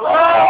Allah!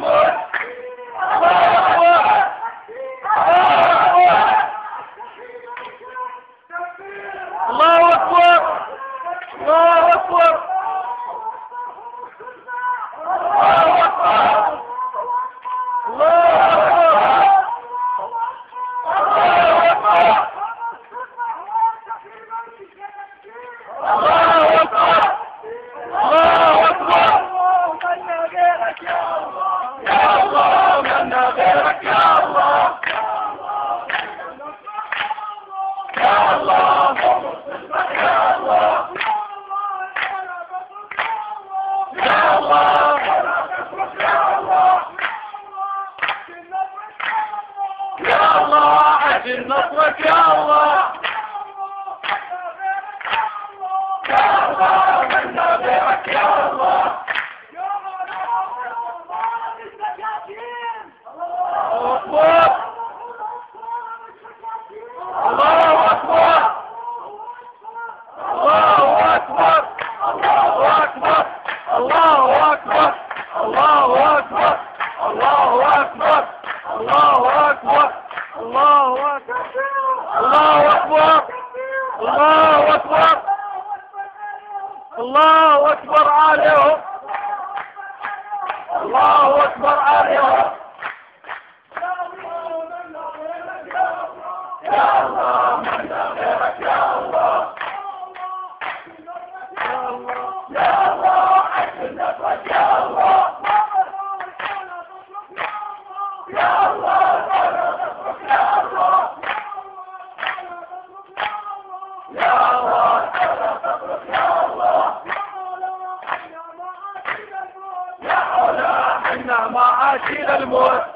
Lord. نادر نصرك يا الله يا الله من نادرك يا الله يا الله الله الله أكبر آلهة يا الله من يا الله. يا الله يا الله. عاشق الموافقة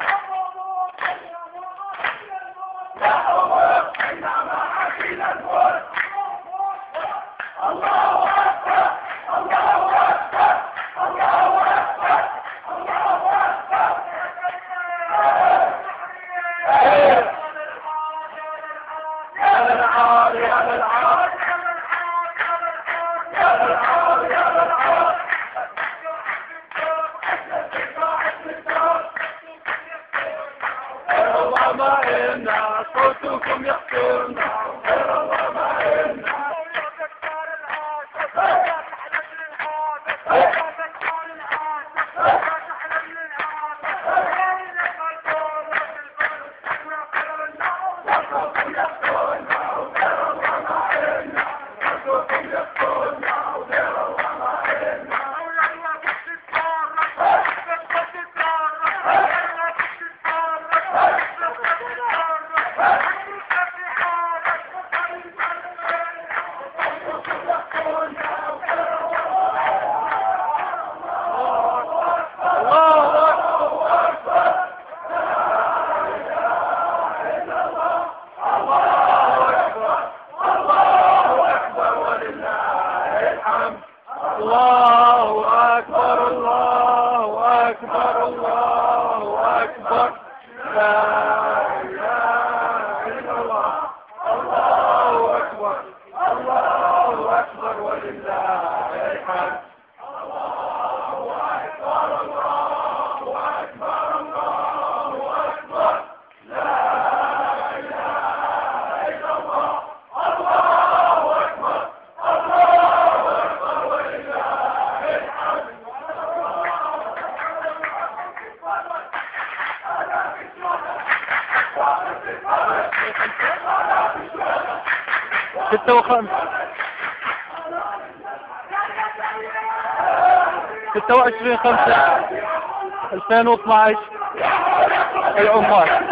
Allah. ستة وخمسة ستة وعشرين خمسة. ألفين واثنى عشر العمال